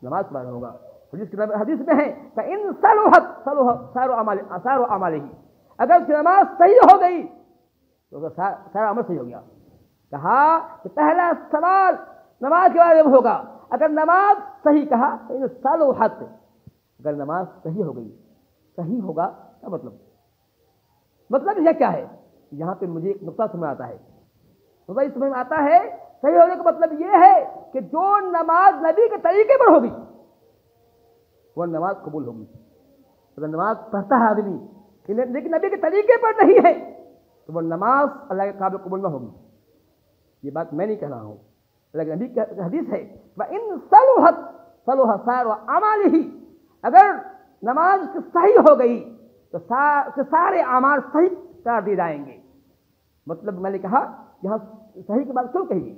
نماز کے ہوگا۔ حدیث کی حدیث میں ہے کہ ان سلوحت سلوحت سار و عمال سار و عمال ہی اگر اس کی نماز صحیح ہو گئی، تو سارا عمل صحیح ہو گیا۔ کہا کہ پہلا سوال نماز کے بارے میں ہوگا، اگر نماز صحیح کہا تو صلوحت اگر نماز صحیح ہو گئی، صحیح ہوگا، کیا مطلب؟ مطلب یہ کیا ہے؟ یہاں پہ مجھے ایک نقطہ سمجھ آتا ہے۔ نقطہ سمجھ میں آتا ہے، صحیح ہونے کا مطلب یہ ہے کہ جو نماز نبی کے طریقے پر ہوگی، وہ نماز قبول ہوگی۔ اگر نماز پڑھتا ہے آدمی، لیکن نبی کے طریقے پر نہیں ہے، تو وہ نماز اللہ کے قابل قبول نہ ہوگی۔ یہ بات میں نہیں کہہ رہا ہوں۔ اللہ کے نبی کا حدیث ہے وہ ان سلوحت سلوح سار و امال ہی اگر نماز صحیح ہو گئی تو سارے اعمال صحیح کر دیے جائیں گے۔ مطلب میں نے کہا، یہاں صحیح کی بات کیوں کہی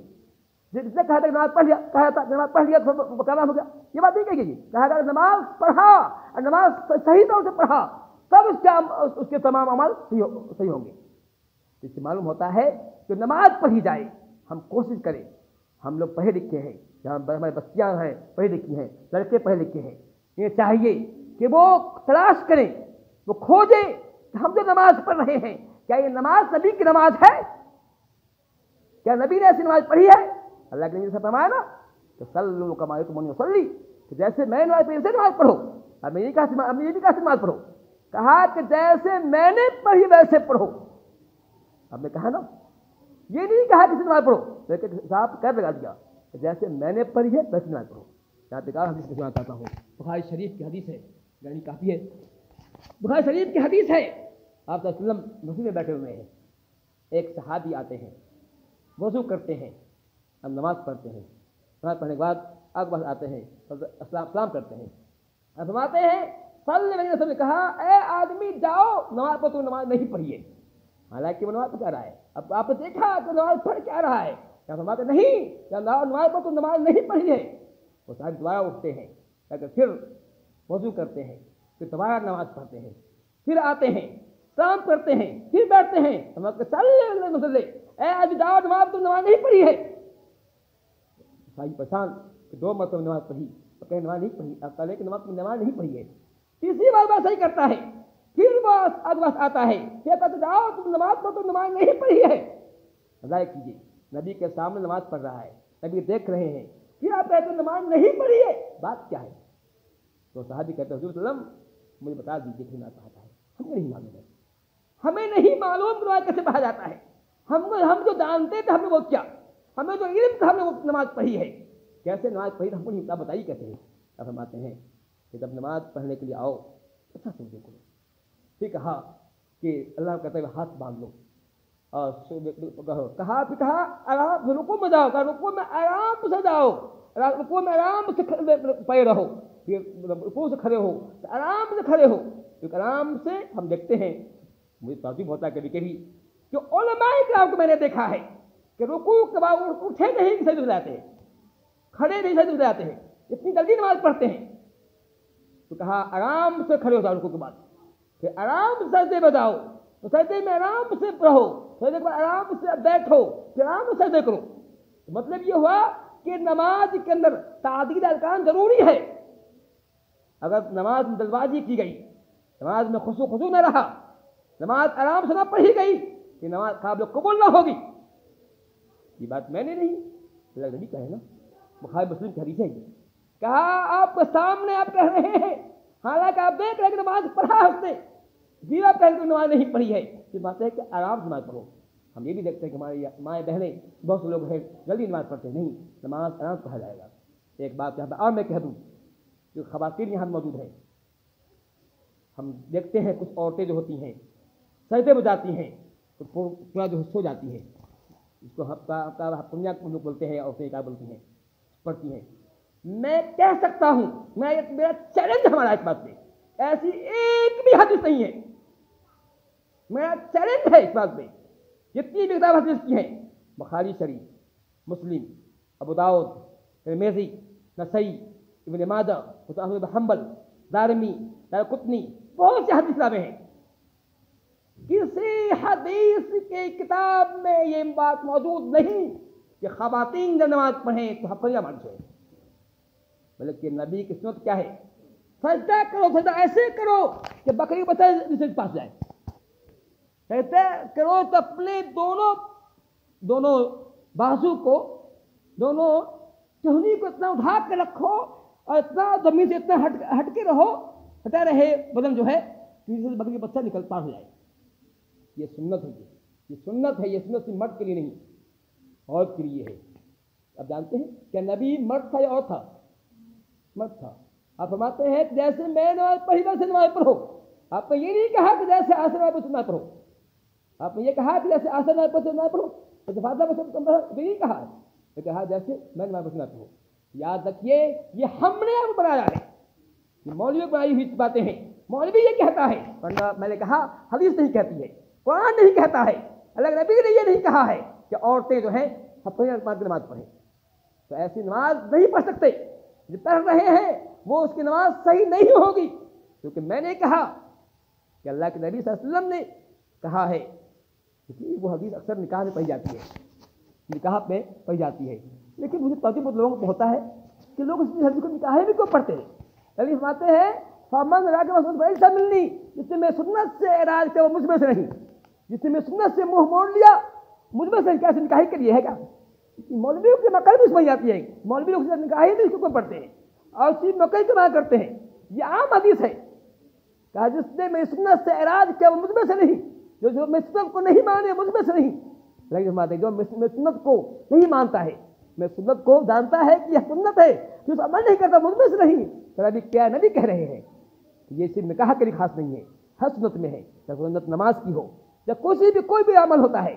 جس نے کہا تھا نماز پڑھ لیا، کہا تھا نماز پڑھ لیا تو کام ہو گیا۔ یہ بات نہیں کہی گئی۔ کہا تھا نماز پڑھا، اور نماز صحیح طور سے پڑھا، تب اس کے اس کے تمام عمل صحیح ہوں گے۔ اس سے معلوم ہوتا ہے کہ نماز پڑھی جائے، ہم کوشش کریں۔ ہم لوگ پڑھے لکھے ہیں جہاں ہمارے بستیاں ہیں پڑھی لکھی ہیں، لڑکے پڑھے لکھے ہیں۔ یہ چاہیے کہ وہ تلاش کریں، وہ کھوجیں کہ ہم جو نماز پڑھ رہے ہیں، کیا یہ نماز نبی کی نماز ہے؟ کیا نبی نے ایسی نماز پڑھی ہے؟ اللہ کے نبی سے فرمایا نا کہ سلو کمائے تو منی وسلی کہ جیسے میں نماز پڑھی ویسے نماز پڑھو اب میں یہ کہا اب یہ بھی کہا نماز پڑھو۔ کہا کہ جیسے میں نے پڑھی ویسے پڑھو۔ اب نے کہا نا، یہ نہیں کہا کسی نماز پڑھو، لیکن صاحب کر لگا دیا کہ جیسے میں نے پڑھی ہے، ویسے نماز پڑھو۔ یہاں پہ کہا حدیث سنا چاہتا ہوں؟ بخاری شریف کی حدیث ہے۔ یعنی کافی ہے۔ بخاری شریف کی حدیث ہے۔ آپ صلی اللہ علیہ وسلم وضو میں بیٹھے ہوئے ہیں۔ ایک صحابی آتے ہیں۔ وضو کرتے ہیں۔ ہم نماز پڑھتے ہیں۔ نماز پڑھنے کے بعد آگ بس آتے ہیں۔ اسلام سلام کرتے ہیں۔ فرماتے ہیں، صلی اللہ علیہ وسلم نے کہا، اے آدمی جاؤ، نماز پڑھ تو نماز نہیں پڑھیے۔ حالانکہ وہ نماز پڑھ رہا ہے۔ اب آپ نے دیکھا کہ نماز پڑھ کیا رہا ہے۔ کیا فرماتے نہیں کیا نماز پڑھ تو نماز نہیں پڑھی ہے وہ ساری دوبارہ اٹھتے ہیں۔ کہ پھر وضو کرتے ہیں، پھر دوبارہ نماز پڑھتے ہیں، پھر آتے ہیں سلام کرتے ہیں، پھر بیٹھتے ہیں مسئلے اے آج جاؤ نماز تو نماز نہیں پڑھی ہے۔ بھائی پہچان کہ دو مرتبہ نماز پڑھی اور کہیں نماز نہیں پڑھی اب کہے کہ نماز نماز نہیں پڑھی ہے۔ تیسری بار بات صحیح کرتا ہے، پھر وہ ادواس آتا ہے، کہ کہتے جاؤ تم نماز پڑھو تو نماز نہیں پڑھی ہے۔ ظاہر کیجیے نبی کے سامنے نماز پڑھ رہا ہے، نبی دیکھ رہے ہیں پھر آپ کہتے نماز نہیں پڑھی ہے بات کیا ہے؟ تو صحابی کہتے ہیں، حضور وسلم، مجھے بتا دیجیے کہ نماز پڑھاتا ہے ہمیں نہیں معلوم ہے۔ ہمیں نہیں معلوم نماز کیسے پڑھا جاتا ہے۔ ہم ہم جو جانتے تھے، ہم نے وہ کیا۔ ہمیں جو علم تھا، ہم نے وہ نماز پڑھی ہے۔ کیسے نماز پڑھی؟ ہم کو نہیں بتائیے کہتے ہیں۔ اب ہم آتے ہیں کہ جب نماز پڑھنے کے لیے آؤ اچھا سمجھے کو پھر کہا کہ اللہ کہتے ہوئے ہاتھ باندھ لو۔ اور کہا پھر کہا آرام رکو میں جاؤ کہا، رکو میں آرام سے جاؤ رکو میں آرام سے پے رہو۔ پھر مطلب رکو سے کھڑے ہو۔ آرام سے کھڑے ہو۔ کیونکہ آرام سے ہم دیکھتے ہیں۔ مجھے تعجب ہوتا ہے کبھی کبھی کہ علماء کرام کو میں نے دیکھا ہے کہ رکو کے بعد اٹھے نہیں صحیح جاتے ہیں کھڑے نہیں صحیح جاتے ہیں اتنی جلدی نماز پڑھتے ہیں۔ تو کہا، آرام سے کھڑے ہو جاؤ رکو کے بعد۔ پھر آرام سے سجدے میں جاؤ سجدے میں آرام سے رہو سجدے کے آرام سے بیٹھو، پھر آرام سے سجدے کرو مطلب یہ ہوا کہ نماز کے اندر تعدید ارکان ضروری ہے۔ اگر نماز میں دلبازی کی گئی، نماز میں خوشو خوشو نہ رہا، نماز آرام سے نہ پڑھی گئی، کہ نماز قابل قبول نہ ہوگی۔ یہ بات میں نے نہیں، اللہ نبی کہے نا، بخاری مسلم کی حدیث ہے یہ۔ کہا، آپ کے سامنے آپ کہہ رہے ہیں، حالانکہ آپ دیکھ رہے کہ نماز پڑھا اس نے۔ جی آپ کہہ رہے نماز نہیں پڑھی ہے۔ یہ بات ہے کہ آرام سے نماز پڑھو۔ ہم یہ بھی دیکھتے ہیں کہ ہماری مائیں بہنیں بہت سے لوگ ہیں، جلدی نماز پڑھتے ہیں۔ نہیں، نماز آرام سے پڑھا جائے گا۔ ایک بات یہاں پہ اور میں کہہ دوں کہ خواتین یہاں موجود ہیں۔ ہم دیکھتے ہیں کچھ عورتیں جو ہوتی ہیں سجدے میں جاتی ہیں، تو پورا جو سو جاتی ہے اس کو پنیا لوگ بولتے ہیں، عورتیں کیا بولتی ہیں؟ پڑھتی ہیں۔ میں کہہ سکتا ہوں، میں میرا چیلنج ہمارا اس بات پہ۔ ایسی ایک بھی حدیث نہیں ہے۔ میرا چیلنج ہے اس بات پہ جتنی بھی کتاب حدیث کی ہیں، بخاری شریف، مسلم، ابو داود میزی نسائی، ابن مادہ حسین حنبل، دارمی دار قطنی بہت سے حدیث کتابیں ہیں۔ کسی حدیث کے کتاب میں یہ بات موجود نہیں کہ خواتین جب نماز پڑھیں تو حفریہ مان جائے بلکہ نبی کی سنت کیا ہے؟ سجدہ کرو سجدہ ایسے کرو کہ بکری بچہ جسے پاس جائے۔ کہتے کرو تو اپنے دونوں دونوں بازو کو، دونوں چہنی کو اتنا اٹھا کے رکھو اور اتنا زمین سے اتنا ہٹ ہٹ کے رہو ہٹا رہے، بدن جو ہے سے بکری بچہ نکل پاس ہو جائے۔ یہ سنت ہے یہ۔ سنت ہے، یہ سنت صرف مرد کے لیے نہیں عورت کے لیے ہے۔ آپ جانتے ہیں کہ نبی مرد تھا یا اور تھا؟ مرد تھا۔ آپ فرماتے ہیں کہ جیسے میں نماز پڑھی ویسے نماز پڑھو، آپ نے یہ نہیں کہا کہ جیسے آسر نماز پڑھو پڑھو۔ آپ نے یہ کہا کہ جیسے آسر نماز پڑھو نماز پڑھو۔ اتفادہ بس تم یہ کہا ہے۔ کہا جیسے میں نماز پڑھنا پڑھو یاد رکھیے، یہ ہم نے آپ بنایا ہے۔ یہ مولوی بنائی ہوئی باتیں ہیں۔ مولوی یہ کہتا ہے، ورنہ میں نے کہا حدیث نہیں کہتی ہے، قرآن نہیں کہتا ہے۔ اللہ نبی نے یہ نہیں کہا ہے کہ عورتیں جو ہیں، ہفتے نماز پڑھیں۔ تو ایسی نماز نہیں پڑھ سکتے۔ جو پڑھ رہے ہیں، وہ اس کی نماز صحیح نہیں ہوگی۔ کیونکہ میں نے کہا کہ اللہ کے نبی صلی اللہ علیہ وسلم نے کہا ہے۔ کیونکہ وہ حدیث اکثر نکاح میں پڑھی جاتی ہے۔ نکاح پہ پڑھی جاتی ہے۔ لیکن مجھے تعجب لوگوں کو ہوتا ہے کہ لوگ اس حدیث کو نکاح بھی کیوں پڑھتے ہیں؟ علی فرماتے ہیں فامن راگ مسعود بھائی سب ملنی، جس نے میں سنت سے اعراض کیا وہ مجھ میں سے نہیں۔ جس نے میں سنت سے منہ موڑ لیا، مجھ میں سے کیسے نکاح کریے ہے کیا؟ مولوی کی مکئی بھی اس میں آتی ہے مولوی لوگ نکاح بھی اس کو پڑھتے ہیں اور اسی مکئی کمایا کرتے ہیں۔ یہ عام حدیث ہے کہا جس نے میں سنت سے اعراض کیا، وہ مجھ میں سے نہیں۔ جو جو میں سنت کو نہیں مانے مجھ میں سے نہیں۔ لیکن فرماتے ہیں جو میں سنت کو نہیں مانتا ہے۔ میں سنت کو جانتا ہے کہ یہ سنت ہے، جو اس عمل نہیں کرتا مجھ میں سے نہیں۔ پھر ابھی کیا نبی کہہ رہے ہیں یہ صرف نکاح کے لیے خاص نہیں ہے، ہر سنت میں ہے۔ یا سنت نماز کی ہو، یا کسی بھی، کوئی بھی عمل ہوتا ہے،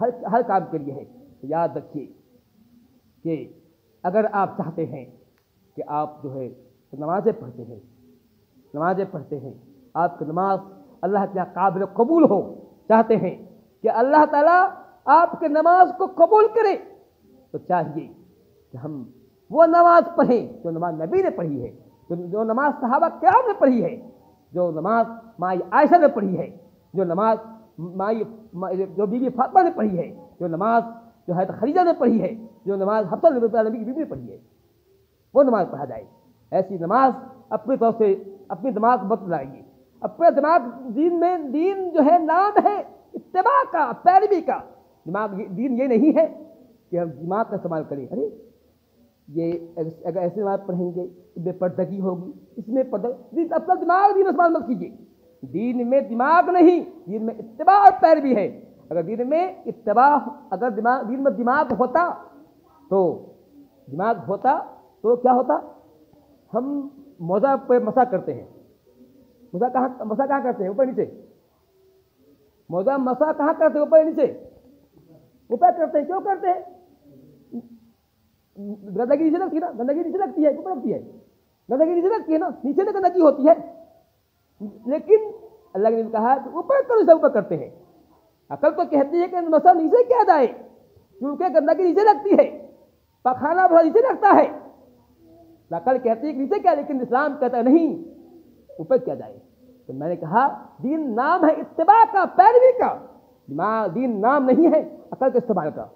ہر ہر کام کے لیے ہے۔ یاد رکھیے کہ اگر آپ چاہتے ہیں کہ آپ جو ہے نمازیں پڑھتے ہیں، نمازیں پڑھتے ہیں، آپ کی نماز اللہ کے قابل قبول ہو، چاہتے ہیں کہ اللہ تعالیٰ آپ کے نماز کو قبول کرے، تو چاہیے کہ ہم وہ نماز پڑھیں جو نماز نبی نے پڑھی ہے، جو نماز صحابہ کرام نے پڑھی ہے، جو نماز مائی عائشہ نے پڑھی ہے، جو نماز مائی جو بیوی بی فاطمہ نے پڑھی ہے، جو نماز جو ہے خریجہ نے پڑھی ہے جو نماز حفظ نبی کی بیوی پڑھی ہے۔ وہ نماز پڑھا جائے۔ ایسی نماز اپنے طور سے اپنے دماغ مت لائیے اپنے دماغ دین میں دین جو ہے نام ہے اتباع کا، پیروی کا۔ دماغ دین یہ نہیں ہے کہ ہم دماغ کا استعمال کریں۔ ارے، یہ اگر ایسی نماز پڑھیں گے، اس میں پردگی ہوگی، اس میں پردگی۔ اپنا دماغ دین استعمال مت کیجیے۔ دین میں دماغ نہیں، دین میں اتباع اور پیروی ہے۔ اگر دین میں اتباع، اگر دماغ دین میں دماغ ہوتا تو دماغ ہوتا تو کیا ہوتا؟ ہم موزہ پہ مسا کرتے ہیں۔ موزہ کہاں مسا کہاں کرتے ہیں؟ اوپر نیچے۔ موزہ مسا کہاں کرتے ہیں؟ اوپر نیچے۔ اوپر کرتے ہیں، کیوں کرتے ہیں؟ گندگی نیچے لگتی ہے نا؟ گندگی نیچے لگتی ہے، اوپر لگتی ہے۔ گندگی نیچے لگتی ہے نا؟ نیچے سے گندگی ہوتی ہے۔ لیکن اللہ نے کہا کہ اوپر کرو اسے اوپر کرتے ہیں۔ عقل تو کہتی ہے کہ مسا نیچے کیا جائے کیونکہ گندگی نیچے لگتی ہے۔ پکھانا بہت اچھا نیچے رکھتا ہے۔ لکڑ کہتی ہے کہ نیچے کیا، لیکن اسلام کہتا ہے نہیں، اوپر کیا جائے۔ تو میں نے کہا، دین نام ہے اتباع کا، پیروی کا۔ ماں دین نام نہیں ہے، عقل کے استعمال کا۔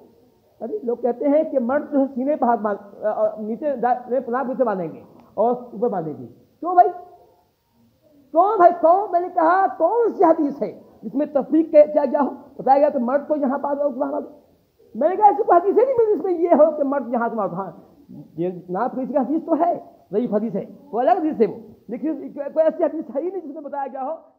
ارے لوگ کہتے ہیں کہ مرد جو ہے سینے پہ ہاتھ نیچے پناہ نیچے باندھیں گے اور اوپر باندھیں گے۔ کیوں بھائی؟ کون بھائی؟ کون؟ میں نے کہا، کون سی حدیث ہے جس میں تفریق کیا گیا ہو؟ بتایا گیا تو مرد کو یہاں بات وہاں میں نے کہا، ایسی کوئی حدیث نہیں ملی اس میں یہ ہو کہ مرد یہاں سے مرد ہاں۔ یہ نعت کی حدیث تو ہے، ضعیف حدیث ہے۔ وہ الگ حدیث ہے وہ۔ لیکن کوئی ایسی حدیث ہے ہی نہیں جس میں بتایا گیا ہو